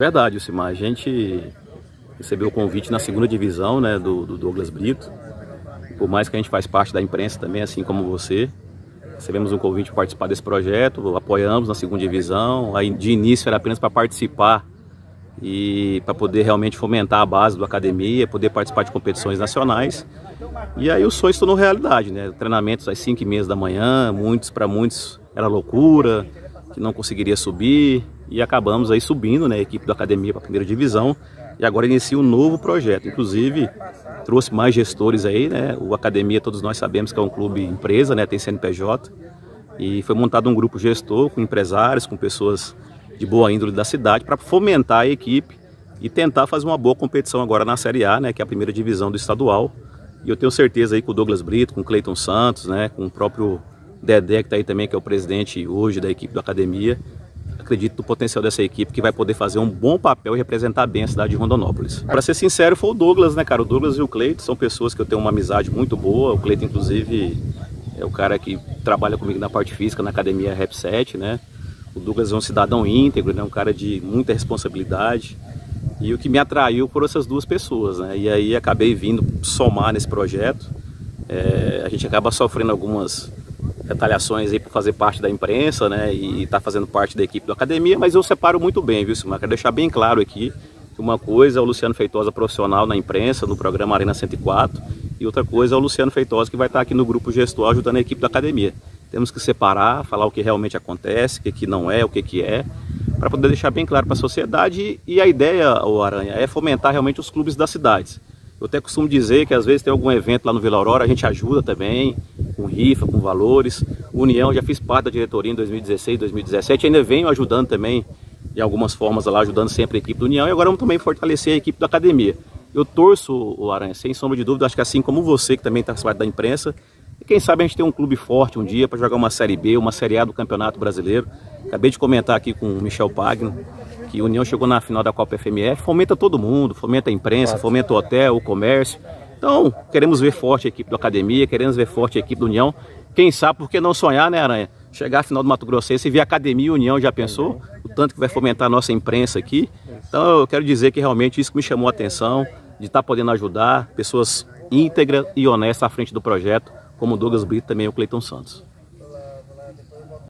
Verdade, Simar. A gente recebeu o convite na segunda divisão né, do, do, Douglas Brito. Por mais que a gente faz parte da imprensa também, assim como você, recebemos um convite para participar desse projeto, apoiamos na segunda divisão. Aí, de início era apenas para participar e para poder realmente fomentar a base do academia, poder participar de competições nacionais. E aí o sonho se tornou realidade, né? Treinamentos às 5 e meia da manhã, muitos para muitos era loucura, que não conseguiria subir e acabamos aí subindo, né, a equipe da academia para a primeira divisão e agora inicia um novo projeto. Inclusive trouxe mais gestores aí, né? O academia todos nós sabemos que é um clube empresa, né? Tem CNPJ e foi montado um grupo gestor com empresários, com pessoas de boa índole da cidade para fomentar a equipe e tentar fazer uma boa competição agora na Série A, né? Que é a primeira divisão do estadual. E eu tenho certeza aí com o Douglas Brito, com o Cleiton Santos, né? Com o próprio Dedé que está aí também, que é o presidente hoje da equipe da academia, acredito no potencial dessa equipe que vai poder fazer um bom papel e representar bem a cidade de Rondonópolis. Para ser sincero, foi o Douglas, né, cara? O Douglas e o Cleiton são pessoas que eu tenho uma amizade muito boa. O Cleiton, inclusive, é o cara que trabalha comigo na parte física na academia Rap 7, né? O Douglas é um cidadão íntegro, né? Um cara de muita responsabilidade. E o que me atraiu foram essas duas pessoas, né? E aí acabei vindo somar nesse projeto. É, a gente acaba sofrendo algumas retaliações aí por fazer parte da imprensa, né, e tá fazendo parte da equipe da academia, mas eu separo muito bem, viu, Silmar? Quero deixar bem claro aqui que uma coisa é o Luciano Feitosa profissional na imprensa, no programa Arena 104, e outra coisa é o Luciano Feitosa que vai estar aqui no grupo gestor ajudando a equipe da academia. Temos que separar, falar o que realmente acontece, o que, que não é, o que, que é, para poder deixar bem claro para a sociedade. E a ideia, o Aranha, é fomentar realmente os clubes das cidades. Eu até costumo dizer que às vezes tem algum evento lá no Vila Aurora, a gente ajuda também, com rifa, com valores. União, já fiz parte da diretoria em 2016, 2017, ainda venho ajudando também, de algumas formas lá, ajudando sempre a equipe do União, e agora vamos também fortalecer a equipe da academia. Eu torço, o Aranha, sem sombra de dúvida, acho que assim como você, que também está parte da imprensa, e quem sabe a gente tem um clube forte um dia para jogar uma Série B, uma Série A do Campeonato Brasileiro. Acabei de comentar aqui com o Michel Pagno, que a União chegou na final da Copa FMF, fomenta todo mundo, fomenta a imprensa, fomenta o hotel, o comércio. Então, queremos ver forte a equipe da academia, queremos ver forte a equipe da União. Quem sabe, por que não sonhar, né, Aranha? Chegar à final do Mato Grossense e ver a academia e União, já pensou? O tanto que vai fomentar a nossa imprensa aqui. Então, eu quero dizer que realmente isso que me chamou a atenção, de estar podendo ajudar pessoas íntegras e honestas à frente do projeto, como o Douglas Brito também o Cleiton Santos.